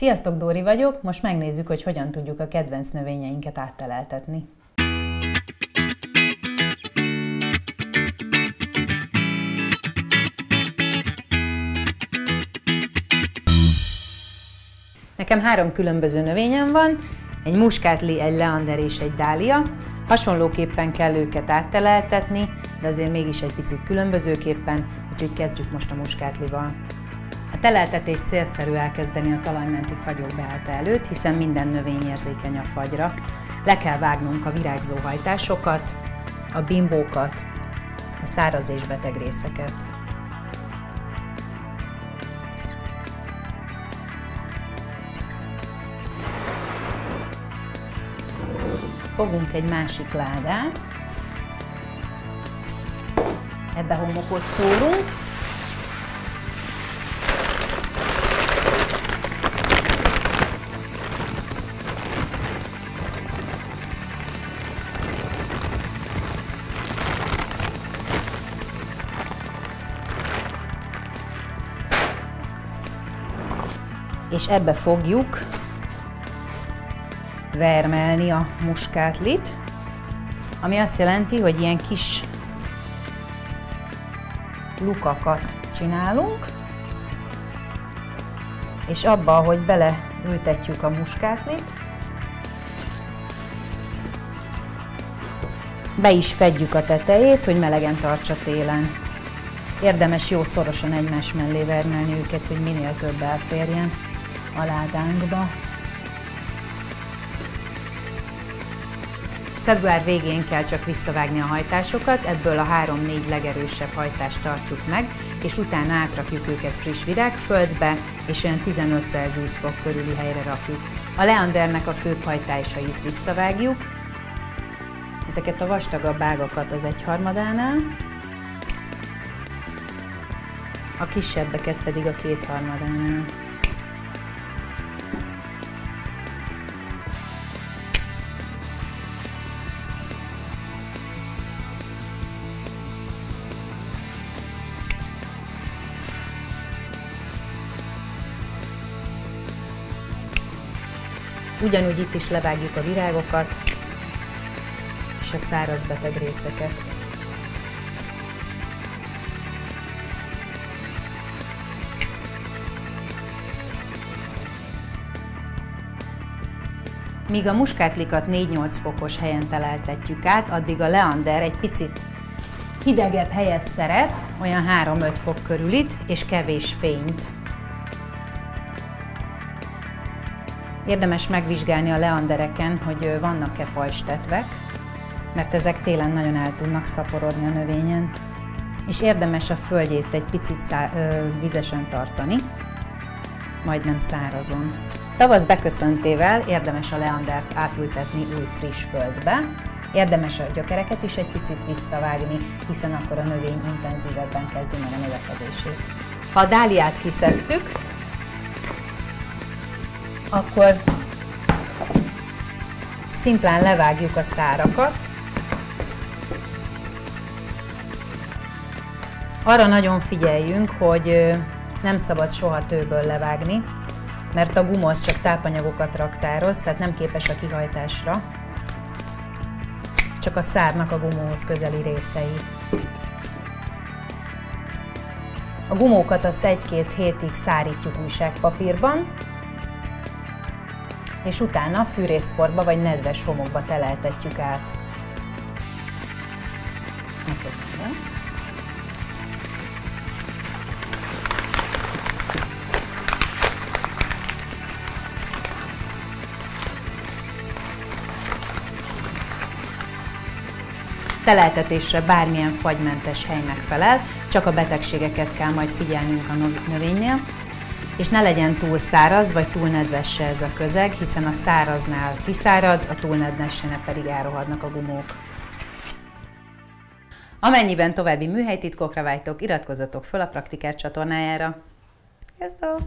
Sziasztok, Dóri vagyok, most megnézzük, hogy hogyan tudjuk a kedvenc növényeinket átteleltetni. Nekem három különböző növényem van, egy muskátli, egy leander és egy dália. Hasonlóképpen kell őket átteleltetni, de azért mégis egy picit különbözőképpen, úgyhogy kezdjük most a muskátlival. A teleltetés célszerű elkezdeni a talajmenti fagyok beállta előtt, hiszen minden növény érzékeny a fagyra. Le kell vágnunk a virágzó hajtásokat, a bimbókat, a száraz és beteg részeket. Fogunk egy másik ládát, ebbe homokot szórunk, és ebbe fogjuk vermelni a muskátlit, ami azt jelenti, hogy ilyen kis lukakat csinálunk, és abba, hogy beleültetjük a muskátlit, be is fedjük a tetejét, hogy melegen tartsa télen. Érdemes jó szorosan egymás mellé vermelni őket, hogy minél több elférjen a ládánkba. Február végén kell csak visszavágni a hajtásokat, ebből a 3-4 legerősebb hajtást tartjuk meg, és utána átrakjuk őket friss virágföldbe, és olyan 15 Celsius fok körüli helyre rakjuk. A leandernek a főbb hajtásait visszavágjuk, ezeket a vastagabb ágakat az egyharmadánál, a kisebbeket pedig a kétharmadánál. Ugyanúgy itt is levágjuk a virágokat és a száraz beteg részeket. Míg a muskátlikat 4-8 fokos helyen teleltetjük át, addig a leander egy picit hidegebb helyet szeret, olyan 3-5 fok körülit, és kevés fényt. Érdemes megvizsgálni a leandereken, hogy vannak-e pajstetvek, mert ezek télen nagyon el tudnak szaporodni a növényen. És érdemes a földjét egy picit szá- ö, vizesen tartani, majd nem szárazon. Tavasz beköszöntével érdemes a leandert átültetni új friss földbe, Érdemes a gyökereket is egy picit visszavágni, hiszen akkor a növény intenzívebben kezdi meg a növekedését. Ha a dáliát kiszedtük, akkor szimplán levágjuk a szárakat. Arra nagyon figyeljünk, hogy nem szabad soha tőből levágni, mert a gumoz csak tápanyagokat raktároz, tehát nem képes a kihajtásra, csak a szárnak a gumóhoz közeli részei. A gumókat azt egy-két hétig szárítjuk újságpapírban, és utána fűrészportba vagy nedves homokba teleltetjük át. Teleltetésre bármilyen fagymentes hely megfelel, csak a betegségeket kell majd figyelnünk a növénynél, és ne legyen túl száraz vagy túl nedves ez a közeg, hiszen a száraznál kiszárad, a túl nedvesnél pedig elrohadnak a gumók. Amennyiben további műhelytitkokra vágytok, iratkozzatok fel a Praktikát csatornájára. Sziasztok!